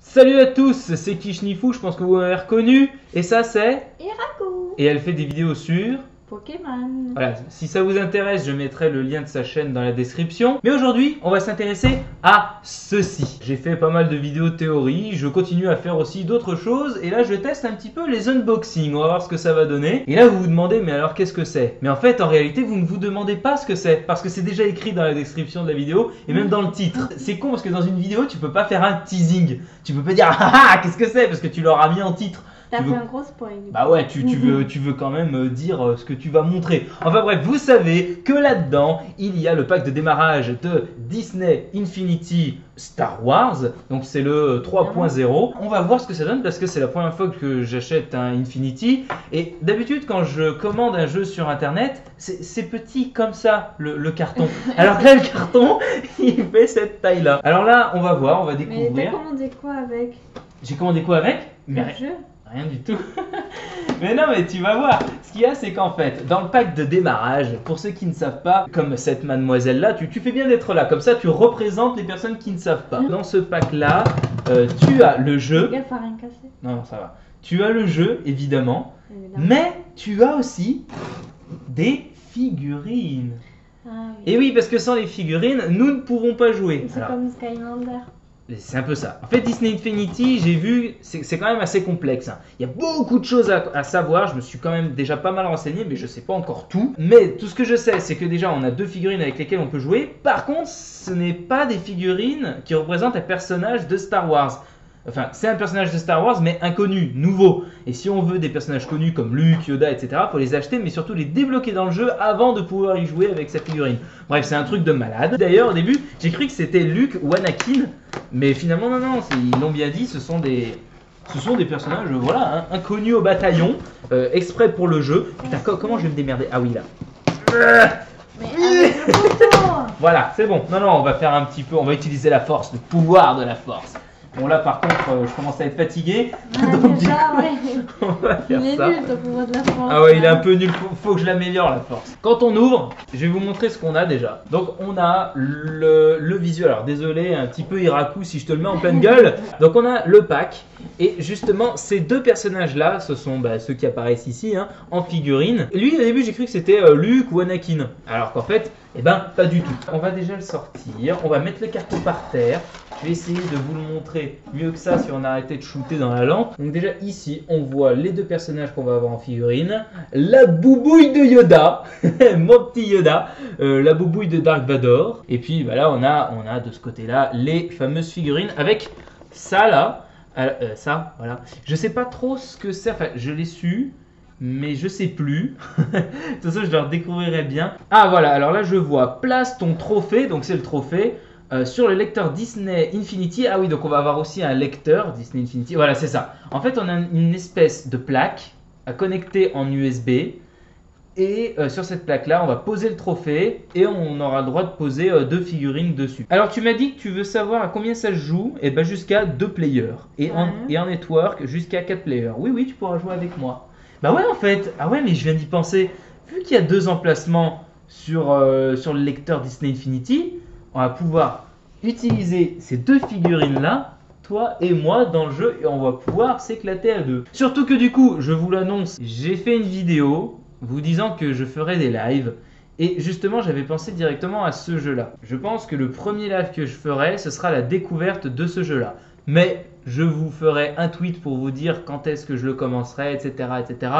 Salut à tous, c'est Kishnifou, je pense que vous m'avez reconnu. Et ça c'est Iraku Et elle fait des vidéos sur... Pokémon Voilà, si ça vous intéresse, je mettrai le lien de sa chaîne dans la description. Mais aujourd'hui, on va s'intéresser à ceci. J'ai fait pas mal de vidéos théorie, je continue à faire aussi d'autres choses. Et là, je teste un petit peu les unboxings, on va voir ce que ça va donner. Et là, vous vous demandez, mais alors qu'est-ce que c'est? Mais en fait, en réalité, vous ne vous demandez pas ce que c'est. Parce que c'est déjà écrit dans la description de la vidéo et même dans le titre. C'est con parce que dans une vidéo, tu peux pas faire un teasing. Tu peux pas dire, ah ah, qu'est-ce que c'est? Parce que tu l'auras mis en titre. T'as Tu fait veux- un gros spoil. Bah ouais, tu, tu veux, tu veux quand même euh, dire euh, ce que tu vas montrer. Enfin bref, vous savez que là-dedans, il y a le pack de démarrage de Disney Infinity Star Wars. Donc c'est le 3.0. On va voir ce que ça donne parce que c'est la première fois que j'achète un Infinity. Et d'habitude, quand je commande un jeu sur Internet, c'est petit comme ça, le, le carton. Alors là, le carton, il fait cette taille-là? Alors là, on va voir, on va Mais t'as découvrir. commandé quoi avec? J'ai commandé quoi avec? Mais Le jeu Rien du tout. mais non, mais tu vas voir. Ce qu'il y a, c'est qu'en fait, dans le pack de démarrage, pour ceux qui ne savent pas, comme cette mademoiselle-là, tu, tu fais bien d'être là. Comme ça, tu représentes les personnes qui ne savent pas. Dans ce pack-là, euh, tu as le jeu. Gaffe à rien casser. Non, non, ça va. Tu as le jeu, évidemment. évidemment. Mais tu as aussi des figurines. Ah oui. Et oui, parce que sans les figurines, nous ne pouvons pas jouer. C'est comme Skylander. C'est un peu ça. En fait, Disney Infinity, j'ai vu, c'est quand même assez complexe. hein. Il y a beaucoup de choses à, savoir. Je me suis quand même déjà pas mal renseigné, mais je sais pas encore tout. Mais tout ce que je sais, c'est que déjà, on a deux figurines avec lesquelles on peut jouer. Par contre, ce n'est pas des figurines qui représentent un personnage de Star Wars. Enfin, c'est un personnage de Star Wars, mais inconnu, nouveau. Et si on veut des personnages connus comme Luke, Yoda, etc., faut les acheter, mais surtout les débloquer dans le jeu avant de pouvoir y jouer avec sa figurine. Bref, c'est un truc de malade. D'ailleurs, au début, j'ai cru que c'était Luke ou Anakin, mais finalement, non, non, ils l'ont bien dit, ce sont des. Ce sont des personnages, voilà, hein, inconnus au bataillon, euh, exprès pour le jeu. Putain, co- comment je vais me démerder? Ah oui, là. Mais avec le couteau Voilà, c'est bon. Non, non, on va faire un petit peu, on va utiliser la force, le pouvoir de la force. Bon, là, par contre, euh, je commence à être fatigué. Ah, Donc, déjà, coup, ouais. on va faire Il est ça. nul ton pouvoir de la force. Ah ouais, il est un peu nul, faut, faut que je l'améliore la force. Quand on ouvre, je vais vous montrer ce qu'on a déjà. Donc on a le, le visuel, alors désolé, un petit peu Iraku si je te le mets en pleine gueule. Donc on a le pack, et justement ces deux personnages là, ce sont bah, ceux qui apparaissent ici hein, en figurine. Lui au début j'ai cru que c'était euh, Luke ou Anakin, alors qu'en fait, eh ben pas du tout. On va déjà le sortir, on va mettre le carton par terre. Je vais essayer de vous le montrer mieux que ça si on a arrêté de shooter dans la lampe. Donc déjà ici, on voit les deux personnages qu'on va avoir en figurine. La boubouille de Yoda, mon petit Yoda, euh, la boubouille de Dark Vador. Et puis bah là, on a, on a de ce côté-là les fameuses figurines avec ça là. Euh, ça, voilà. Je sais pas trop ce que c'est, enfin je l'ai su. Mais je sais plus. de toute façon, je le redécouvrirai bien. Ah voilà, alors là je vois place ton trophée, donc c'est le trophée. Euh, sur le lecteur Disney Infinity, ah oui, donc on va avoir aussi un lecteur Disney Infinity. Voilà, c'est ça. En fait, on a une espèce de plaque à connecter en USB. Et euh, sur cette plaque-là, on va poser le trophée et on aura le droit de poser euh, deux figurines dessus. Alors, tu m'as dit que tu veux savoir à combien ça se joue? Et ben jusqu'à deux players. Et, en, Ouais. et en network, jusqu'à quatre players. Oui, oui, tu pourras jouer avec moi. Bah ouais, en fait. Ah ouais, mais je viens d'y penser. Vu qu'il y a deux emplacements sur, sur le lecteur Disney Infinity, on va pouvoir utiliser ces deux figurines-là, toi et moi, dans le jeu, et on va pouvoir s'éclater à deux. Surtout que du coup, je vous l'annonce, j'ai fait une vidéo vous disant que je ferai des lives. Et justement, j'avais pensé directement à ce jeu-là. Je pense que le premier live que je ferai, ce sera la découverte de ce jeu-là. Mais je vous ferai un tweet pour vous dire quand est-ce que je le commencerai, etc., etc.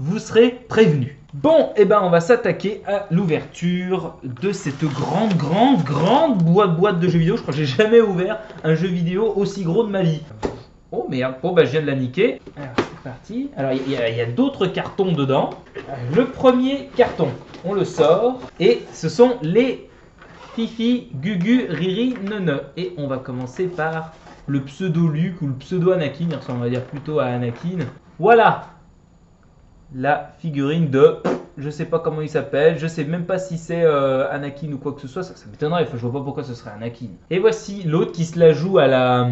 Vous serez prévenus. Bon, et ben on va s'attaquer à l'ouverture de cette grande, grande, grande boîte, de jeux vidéo. Je crois que j'ai jamais ouvert un jeu vidéo aussi gros de ma vie. Oh merde, bon bah je viens de la niquer. Alors c'est parti. Alors il y a, il y a d'autres cartons dedans. Le premier carton, on le sort et ce sont les Fifi, Gugu, Riri, Nene. Et on va commencer par le pseudo Luke ou le pseudo Anakin. Il ressemble, on va dire plutôt à Anakin. Voilà la figurine de. Je sais pas comment il s'appelle, je sais même pas si c'est euh, Anakin ou quoi que ce soit, ça, m'étonnerait, je vois pas pourquoi ce serait Anakin. Et voici l'autre qui se la joue à la,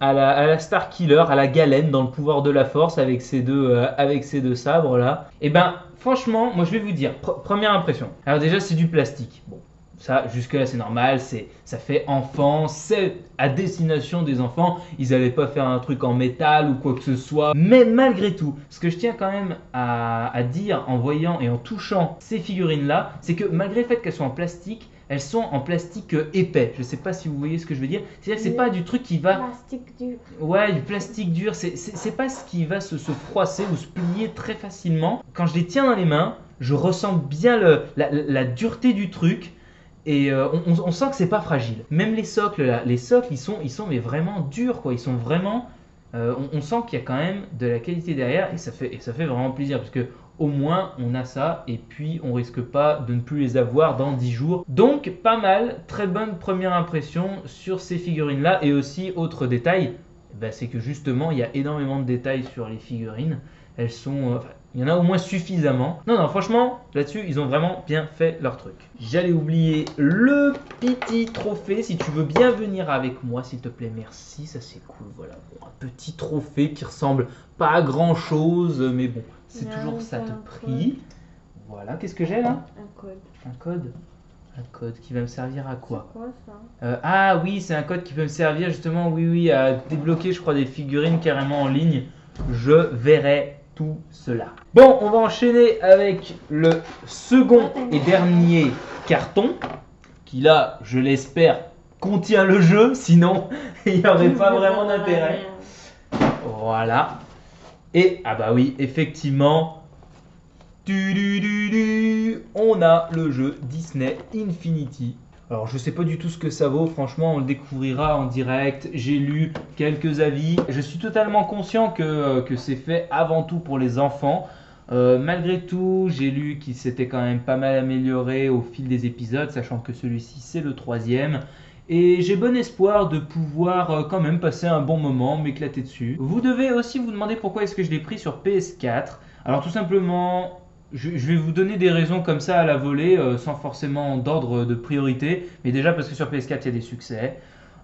à la, à la Star Killer, à la galène dans le pouvoir de la force avec ces deux, euh, avec deux sabres là. Et ben franchement, moi je vais vous dire, pr- première impression. Alors déjà c'est du plastique. Bon, Ça, jusque-là, c'est normal, c'est, ça fait enfant, c'est à destination des enfants. Ils n'allaient pas faire un truc en métal ou quoi que ce soit. Mais malgré tout, ce que je tiens quand même à, à dire en voyant et en touchant ces figurines-là, c'est que malgré le fait qu'elles soient en plastique, elles sont en plastique euh, épais. Je sais pas si vous voyez ce que je veux dire. C'est-à-dire que c'est pas du truc qui va Plastique dur. Ouais, du plastique dur, c'est- c'est c'est pas ce qui va se, se froisser ou se plier très facilement. Quand je les tiens dans les mains, je ressens bien le- la, la- la dureté du truc et euh, on, sent que c'est pas fragile. Même les socles, là, les socles, ils sont, ils sont mais vraiment durs, quoi. Ils sont vraiment. euh, on, sent qu'il y a quand même de la qualité derrière et ça fait, et ça fait vraiment plaisir parce que au moins on a ça et puis on risque pas de ne plus les avoir dans 10 jours. Donc pas mal, très bonne première impression sur ces figurines là et aussi autre détail, ben, c'est que justement il y a énormément de détails sur les figurines. Elles sont, euh, il y en a au moins suffisamment. Non non franchement là-dessus ils ont vraiment bien fait leur truc. J'allais oublier le petit trophée. Si tu veux bien venir avec moi s'il te plaît, merci, ça c'est cool. Voilà Bon, un petit trophée qui ressemble pas à grand chose, mais bon c'est toujours ça un prix. Voilà qu'est-ce que j'ai là? Un code. Un code? Un code qui va me servir à quoi? C'est quoi ça? Euh, Ah oui, c'est un code qui peut me servir justement, oui, oui, à débloquer, je crois, des figurines carrément en ligne. Je verrai tout cela. Bon, on va enchaîner avec le second et dernier carton, qui là, je l'espère, contient le jeu, sinon il n'y aurait pas vraiment d'intérêt. Voilà. Et, ah bah oui, effectivement, on a le jeu Disney Infinity. Alors je sais pas du tout ce que ça vaut, franchement on le découvrira en direct, j'ai lu quelques avis, je suis totalement conscient que, que c'est fait avant tout pour les enfants. Euh, malgré tout, j'ai lu qu'il s'était quand même pas mal amélioré au fil des épisodes, sachant que celui-ci c'est le troisième. Et j'ai bon espoir de pouvoir euh, quand même passer un bon moment, m'éclater dessus. Vous devez aussi vous demander pourquoi est-ce que je l'ai pris sur PS4. Alors tout simplement, je, vais vous donner des raisons comme ça à la volée, euh, sans forcément d'ordre de priorité. Mais déjà parce que sur PS4 il y a des succès.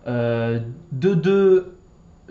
Euh, de deux,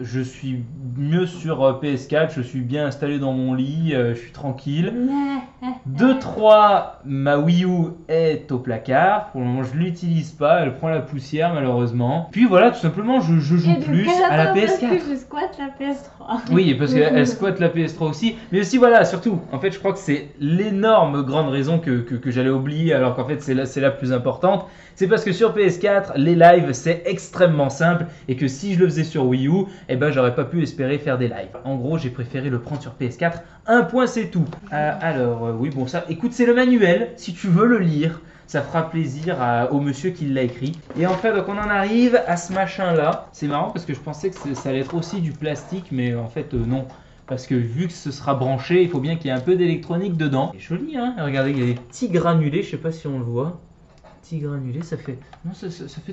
je suis mieux sur euh, PS4, je suis bien installé dans mon lit, euh, je suis tranquille. De 3, ma Wii U est au placard. Pour le moment, je l'utilise pas. Elle prend la poussière, malheureusement. Puis voilà, tout simplement, je, je joue plus à la PS4. Je squatte la PS3. Oui, parce qu'elle squatte la PS3 aussi. Mais aussi, voilà, surtout, en fait, je crois que c'est l'énorme grande raison que, que, que j'allais oublier, alors qu'en fait, c'est la, c'est la plus importante. C'est parce que sur PS4, les lives, c'est extrêmement simple. Et que si je le faisais sur Wii U, eh ben, j'aurais pas pu espérer faire des lives. En gros, j'ai préféré le prendre sur PS4. Un point, c'est tout. Euh, alors, euh, oui, bon, ça, écoute, c'est le manuel. Si tu veux le lire, ça fera plaisir au monsieur qui l'a écrit. Et en fait, donc on en arrive à ce machin-là. C'est marrant parce que je pensais que ça allait être aussi du plastique, mais en fait, euh, non. Parce que vu que ce sera branché, il faut bien qu'il y ait un peu d'électronique dedans. C'est joli, hein Regardez, il y a des petits granulés, je sais pas si on le voit. Petits granulés, ça fait,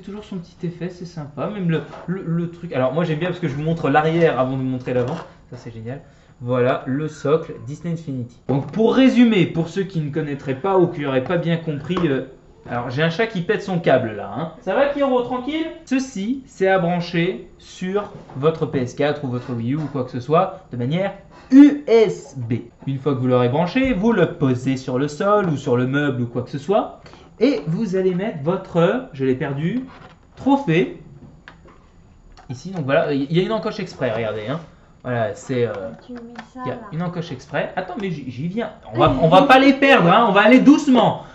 toujours son petit effet, c'est sympa. Même le, truc. Alors, moi j'aime bien parce que je vous montre l'arrière avant de montrer l'avant. Ça, c'est génial. Voilà le socle Disney Infinity. Donc, pour résumer, pour ceux qui ne connaîtraient pas ou qui n'auraient pas bien compris. euh, alors, j'ai un chat qui pète son câble là. hein. Ça va, Pierrot, tranquille? Ceci, c'est à brancher sur votre PS4 ou votre Wii U ou quoi que ce soit de manière USB. Une fois que vous l'aurez branché, vous le posez sur le sol ou sur le meuble ou quoi que ce soit. Et vous allez mettre votre, je l'ai perdu, trophée. Ici, donc voilà, il y a une encoche exprès, regardez. Hein. Voilà, c'est. euh, il y a une encoche exprès. Attends, mais j'y j'y viens. On va, on va pas les perdre, hein, on va aller doucement.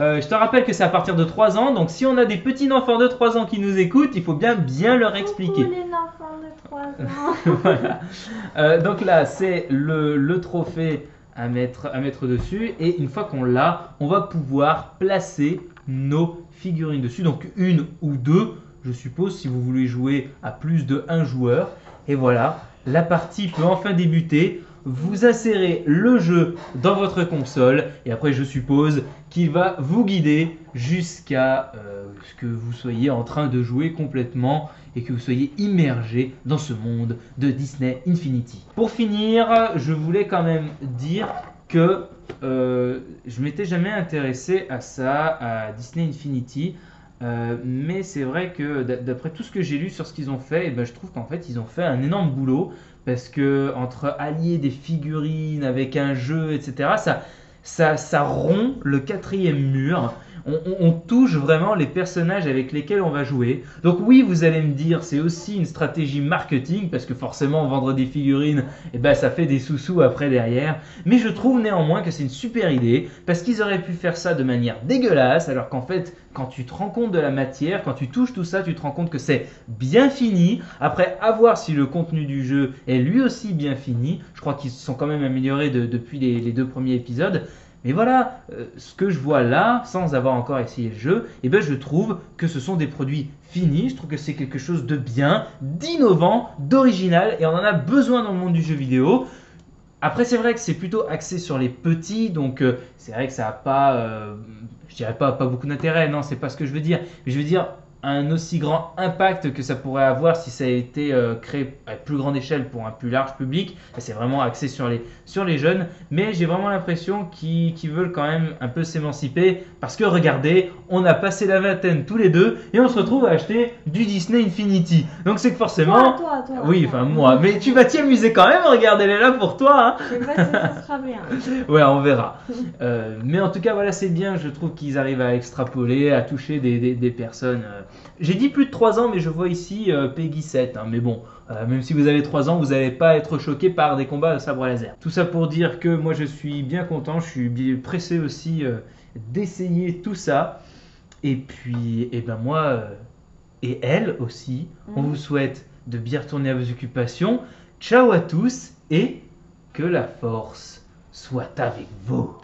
Euh, je te rappelle que c'est à partir de 3 ans, donc si on a des petits enfants de 3 ans qui nous écoutent, il faut bien bien leur expliquer. Coucou les enfants de 3 ans. Voilà. Euh, donc là, c'est le, le trophée à mettre, à mettre dessus. Et une fois qu'on l'a, on va pouvoir placer nos figurines dessus. Donc une ou deux, je suppose, si vous voulez jouer à plus de un joueur. Et voilà, la partie peut enfin débuter. Vous insérez le jeu dans votre console et après je suppose qu'il va vous guider jusqu'à euh, ce que vous soyez en train de jouer complètement et que vous soyez immergé dans ce monde de Disney Infinity. Pour finir, je voulais quand même dire que euh, je m'étais jamais intéressé à ça, à Disney Infinity. Euh, mais c'est vrai que d'a- d'après tout ce que j'ai lu sur ce qu'ils ont fait, eh ben, je trouve qu'en fait ils ont fait un énorme boulot parce que entre allier des figurines avec un jeu, etc., ça, ça, ça rompt le quatrième mur. On, touche vraiment les personnages avec lesquels on va jouer. Donc oui, vous allez me dire, c'est aussi une stratégie marketing, parce que forcément, vendre des figurines, eh ben, ça fait des sous-sous après derrière. Mais je trouve néanmoins que c'est une super idée, parce qu'ils auraient pu faire ça de manière dégueulasse, alors qu'en fait, quand tu te rends compte de la matière, quand tu touches tout ça, tu te rends compte que c'est bien fini. Après, à voir si le contenu du jeu est lui aussi bien fini. Je crois qu'ils se sont quand même améliorés de- depuis les deux premiers épisodes. Mais voilà, euh, ce que je vois là, sans avoir encore essayé le jeu, eh ben, je trouve que ce sont des produits finis. Je trouve que c'est quelque chose de bien, d'innovant, d'original, et on en a besoin dans le monde du jeu vidéo. Après, c'est vrai que c'est plutôt axé sur les petits, donc euh, c'est vrai que ça n'a pas, euh, je dirais pas, pas beaucoup d'intérêt, non, c'est pas ce que je veux dire. Mais je veux dire un aussi grand impact que ça pourrait avoir si ça a été euh, créé à plus grande échelle pour un plus large public. C'est vraiment axé sur les, sur les jeunes, mais j'ai vraiment l'impression qu'ils qu'ils veulent quand même un peu s'émanciper parce que regardez, on a passé la vingtaine tous les deux et on se retrouve à acheter du Disney Infinity. Donc c'est que forcément. Toi, toi, toi. Oui, enfin moi, mais tu vas t'y amuser quand même, regarde, elle est là pour toi. hein. Je sais pas si ça sera bien. Ouais, on verra. Euh, mais en tout cas, voilà, c'est bien. Je trouve qu'ils arrivent à extrapoler, à toucher des, des- des personnes. euh. J'ai dit plus de 3 ans, mais je vois ici euh, Peggy 7. hein. mais bon, euh, même si vous avez 3 ans, vous n'allez pas être choqué par des combats de sabre laser. Tout ça pour dire que moi, je suis bien content. Je suis bien pressé aussi euh, d'essayer tout ça. Et puis, et ben moi, et elle aussi, on Mhm. vous souhaite de bien retourner à vos occupations. Ciao à tous et que la force soit avec vous.